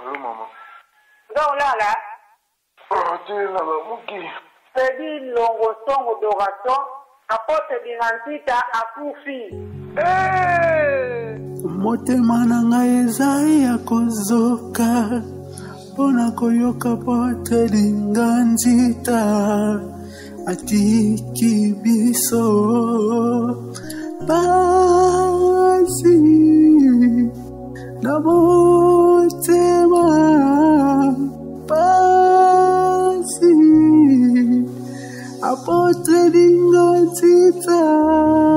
allo mama donc lala otinaba oh, muki sedi longo songo dorato apote bingantita akufi eh! motema na ngai ezali ya kozoka mpo na koyoka pote linganzita atiki biso pasi na motema potrei ringraziare.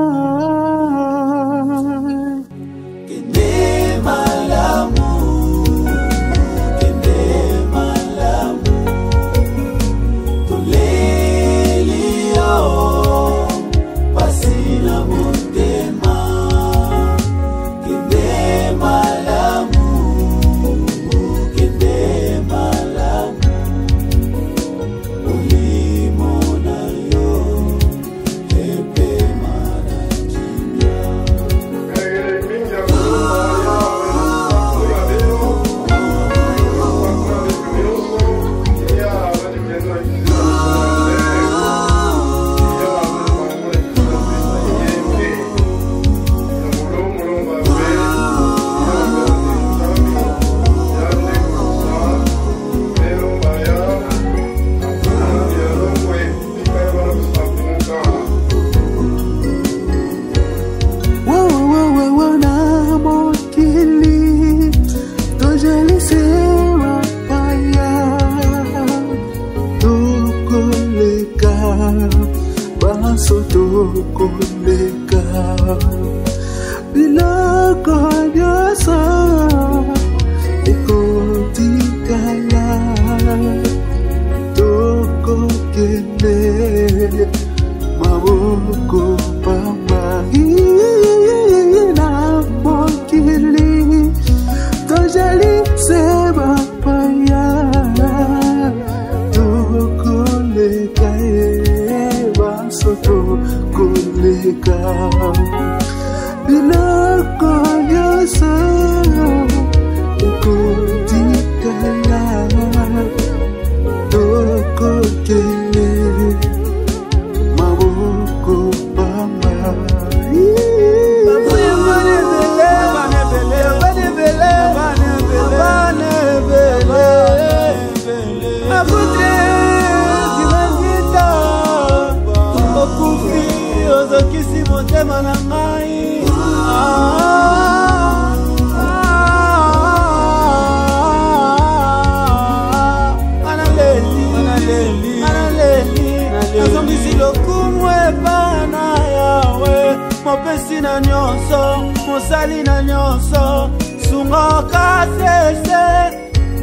Bila kau biasa Ikut di kalah Toko kini Kulika, ikaw Binakaya sa'yo motema na ngai nazongisi lokumu epa na yawe mopesi na nyonso mosali na nyonso sungo kasese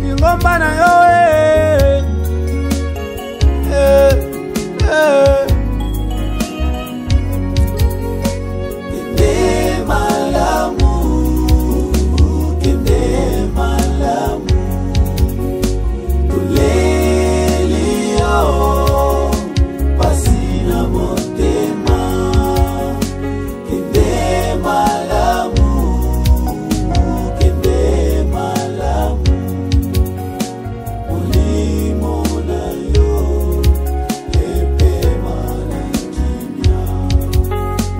lingomba na yo e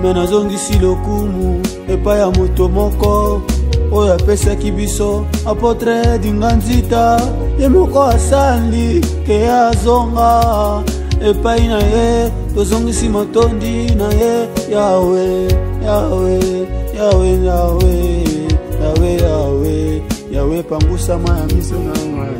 me nazongisi lokumu epai ya moto moko oyo apesaki biso apotre dinga nzita ye moko asali ke azonga epai na ye tozongisi matondi na ye yawe yawe yawe yawe yawe yawe yawe pangusama ya miso na ngai